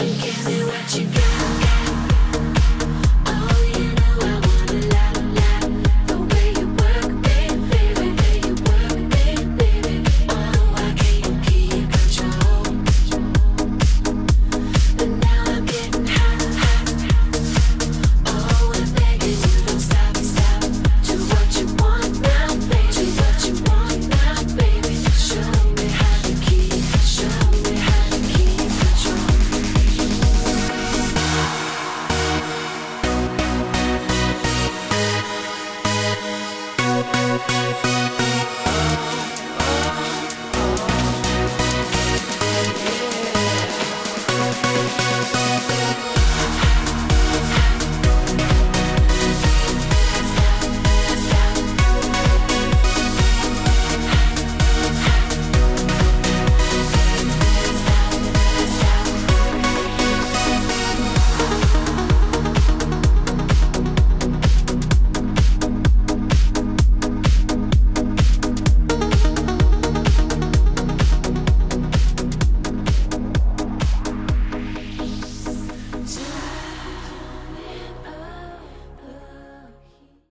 Give me what you got.